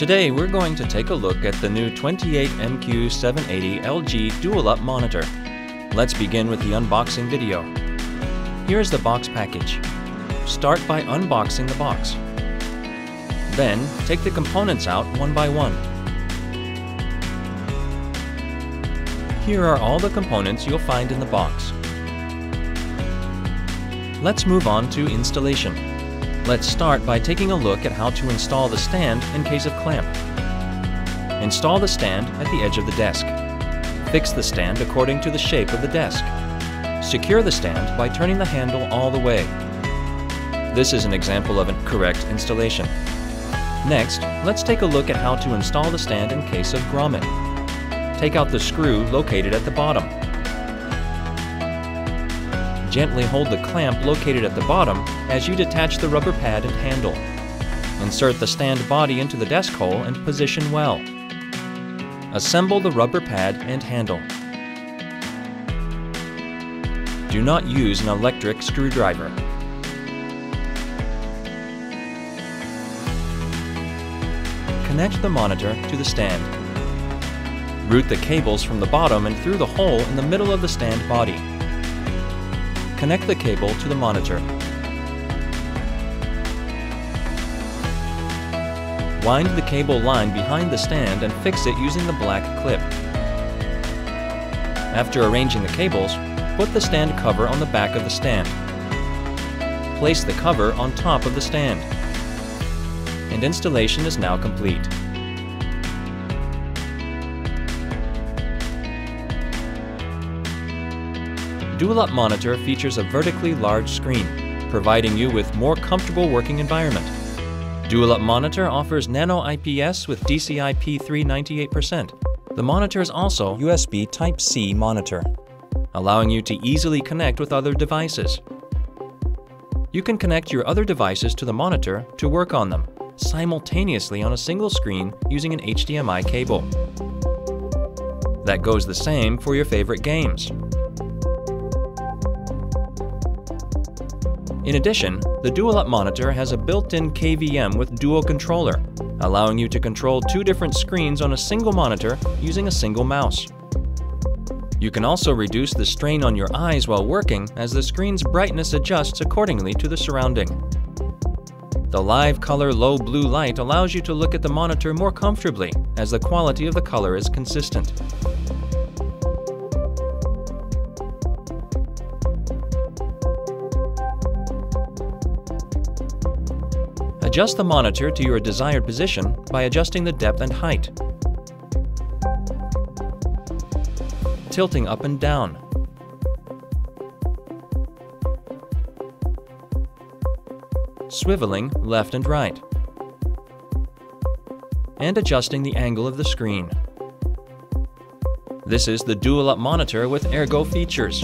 Today we're going to take a look at the new 28MQ780 LG Dual-Up monitor. Let's begin with the unboxing video. Here's the box package. Start by unboxing the box. Then, take the components out one by one. Here are all the components you'll find in the box. Let's move on to installation. Let's start by taking a look at how to install the stand in case of clamp. Install the stand at the edge of the desk. Fix the stand according to the shape of the desk. Secure the stand by turning the handle all the way. This is an example of a correct installation. Next, let's take a look at how to install the stand in case of grommet. Take out the screw located at the bottom. Gently hold the clamp located at the bottom as you detach the rubber pad and handle. Insert the stand body into the desk hole and position well. Assemble the rubber pad and handle. Do not use an electric screwdriver. Connect the monitor to the stand. Route the cables from the bottom and through the hole in the middle of the stand body. Connect the cable to the monitor. Wind the cable line behind the stand and fix it using the black clip. After arranging the cables, put the stand cover on the back of the stand. Place the cover on top of the stand. And installation is now complete. Dual-Up monitor features a vertically large screen, providing you with more comfortable working environment. Dual-Up monitor offers Nano IPS with DCI-P3 98%. The monitor is also USB Type-C monitor, allowing you to easily connect with other devices. You can connect your other devices to the monitor to work on them simultaneously on a single screen using an HDMI cable. That goes the same for your favorite games. In addition, the Dual-Up monitor has a built-in KVM with dual controller, allowing you to control two different screens on a single monitor using a single mouse. You can also reduce the strain on your eyes while working as the screen's brightness adjusts accordingly to the surrounding. The live color low blue light allows you to look at the monitor more comfortably as the quality of the color is consistent. Adjust the monitor to your desired position by adjusting the depth and height. Tilting up and down. Swiveling left and right. And adjusting the angle of the screen. This is the Dual-Up monitor with Ergo features.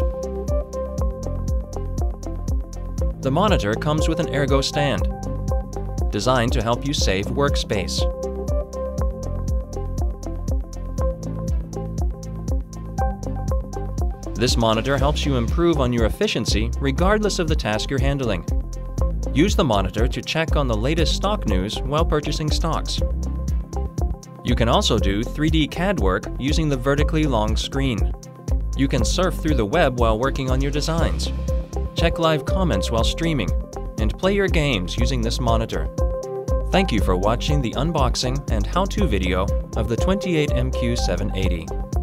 The monitor comes with an Ergo stand, designed to help you save workspace. This monitor helps you improve on your efficiency regardless of the task you're handling. Use the monitor to check on the latest stock news while purchasing stocks. You can also do 3D CAD work using the vertically long screen. You can surf through the web while working on your designs. Check live comments while streaming, and play your games using this monitor. Thank you for watching the unboxing and how-to video of the 28MQ780.